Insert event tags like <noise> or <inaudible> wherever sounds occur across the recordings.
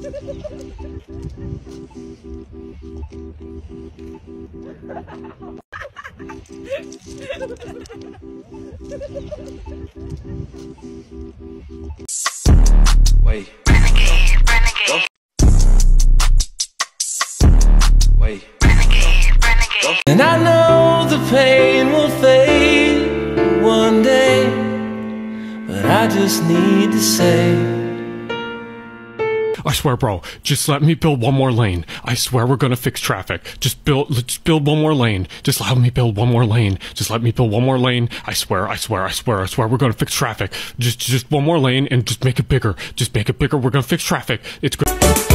Wait. Wait. And I know the pain will fade one day, but I just need to say. I swear, bro, just let me build one more lane. I swear we're gonna fix traffic. Just build, let's build one more lane. Just let me build one more lane. Just let me build one more lane. I swear, I swear, I swear, I swear we're gonna fix traffic. Just, just one more lane and just make it bigger. Just make it bigger. We're gonna fix traffic. It's great.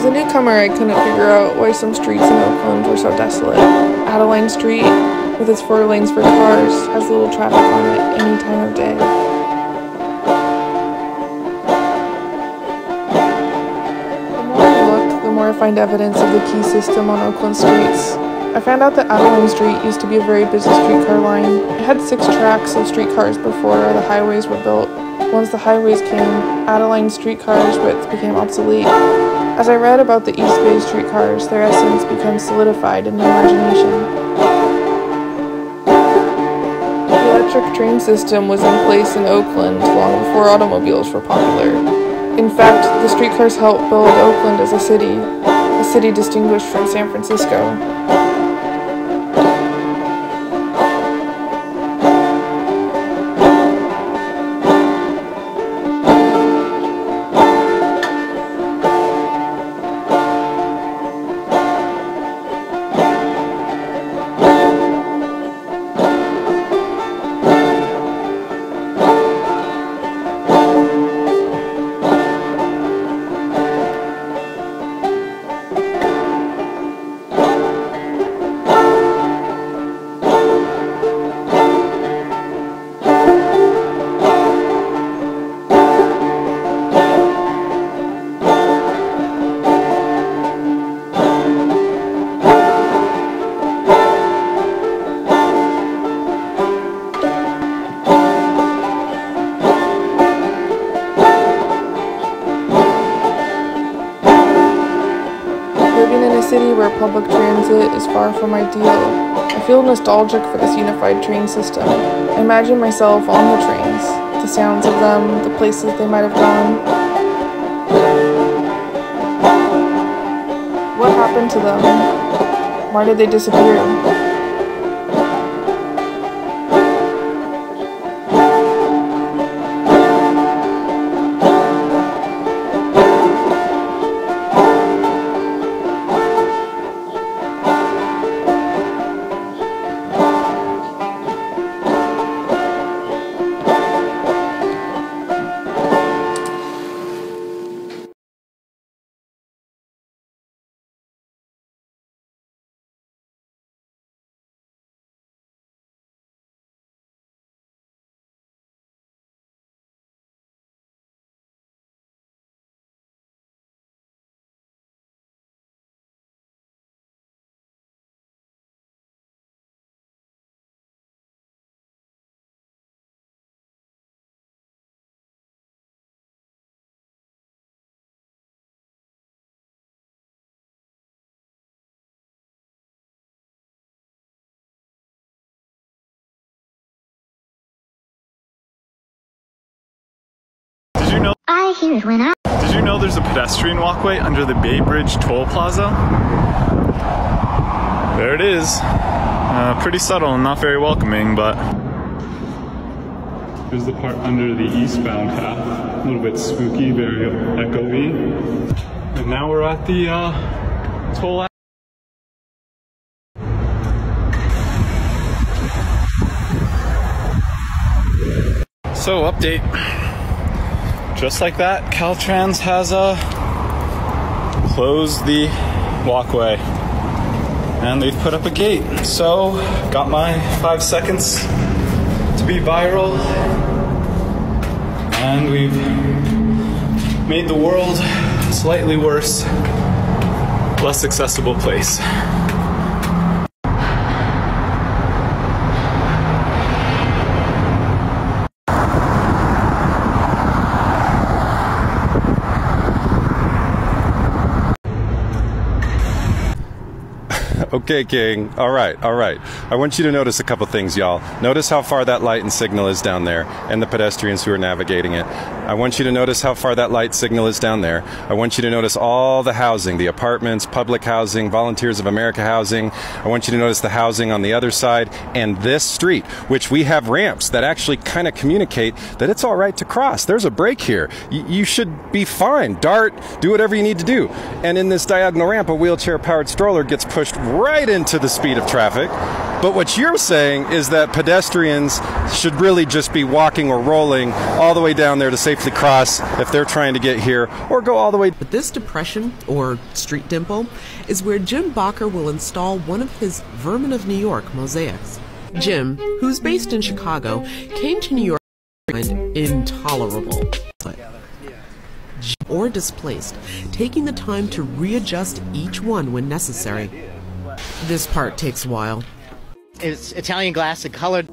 As a newcomer, I couldn't figure out why some streets in Oakland were so desolate. Adeline Street, with its four lanes for cars, has little traffic on it any time of day. The more I look, the more I find evidence of the key system on Oakland streets. I found out that Adeline Street used to be a very busy streetcar line. It had six tracks of streetcars before the highways were built. Once the highways came, Adeline streetcars' width became obsolete. As I read about the East Bay streetcars, their essence becomes solidified in my imagination. The electric train system was in place in Oakland long before automobiles were popular. In fact, the streetcars helped build Oakland as a city, a city distinguished from San Francisco. Public transit is far from ideal, I feel nostalgic for this unified train system. I imagine myself on the trains, the sounds of them, the places they might have gone. What happened to them? Why did they disappear? I hear it when I. Did you know there's a pedestrian walkway under the Bay Bridge Toll Plaza? There it is. Uh, pretty subtle and not very welcoming, but. Here's the part under the eastbound path. A little bit spooky, very echoey. And now we're at the uh, toll. So, update. Just like that, Caltrans has uh, closed the walkway and they've put up a gate. So, got my five seconds to be viral, and we've made the world slightly worse, less accessible place. <laughs> Okay, King. All right, all right. I want you to notice a couple things, y'all. Notice how far that light and signal is down there, and the pedestrians who are navigating it. I want you to notice how far that light signal is down there. I want you to notice all the housing, the apartments, public housing, Volunteers of America housing. I want you to notice the housing on the other side, and this street, which we have ramps that actually kind of communicate that it's all right to cross. There's a break here. Y- you should be fine. Dart, do whatever you need to do. And in this diagonal ramp, a wheelchair powered stroller gets pushed right into the speed of traffic. But what you're saying is that pedestrians should really just be walking or rolling all the way down there to safely cross if they're trying to get here, or go all the way. But this depression, or street dimple, is where Jim Bachor will install one of his Vermin of New York mosaics. Jim, who's based in Chicago, came to New York and intolerable or displaced, taking the time to readjust each one when necessary. This part takes a while. It's Italian glass and colored.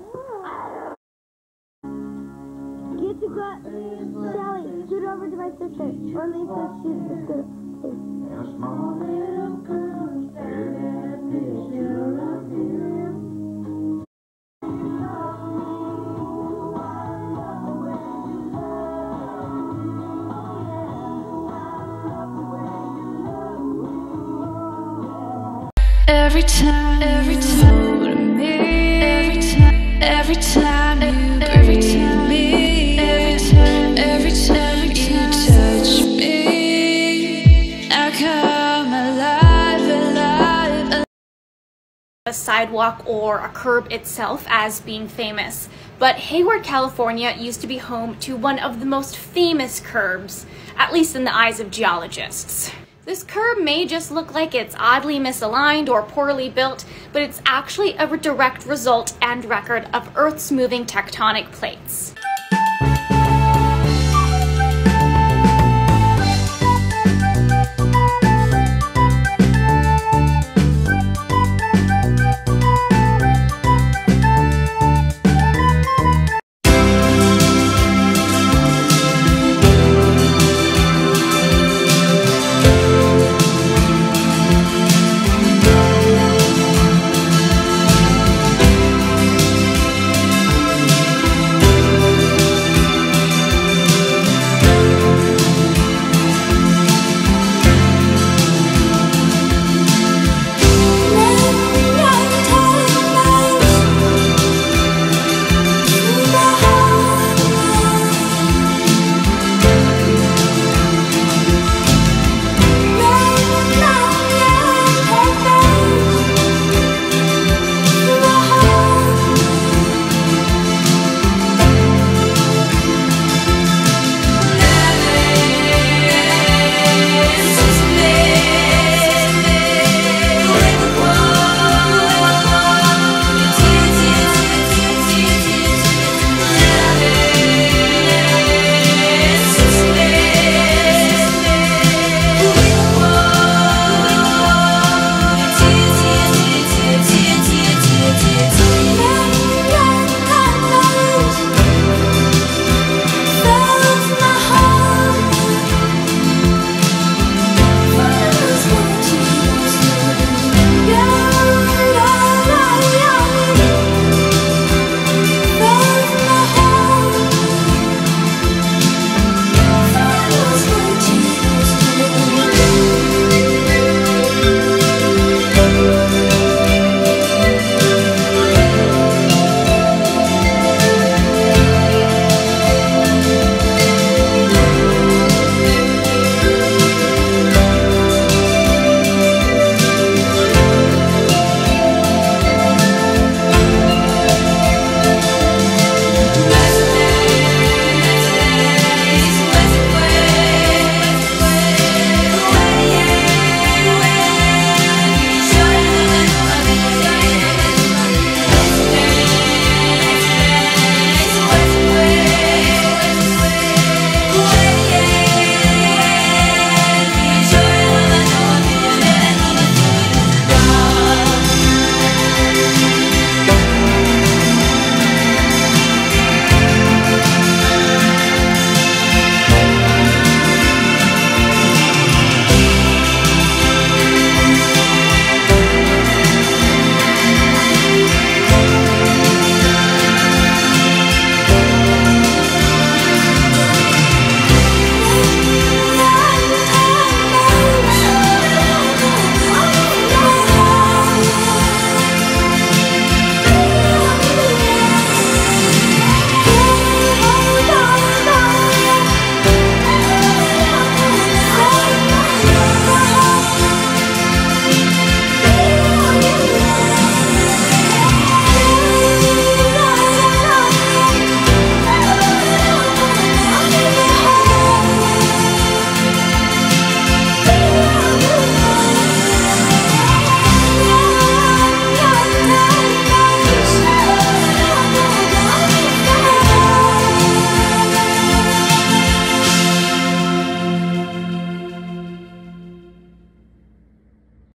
Every time, you touch me, I come alive. a sidewalk or a curb itself as being famous, but Hayward, California used to be home to one of the most famous curbs, at least in the eyes of geologists. This curb may just look like it's oddly misaligned or poorly built, but it's actually a direct result and record of Earth's moving tectonic plates.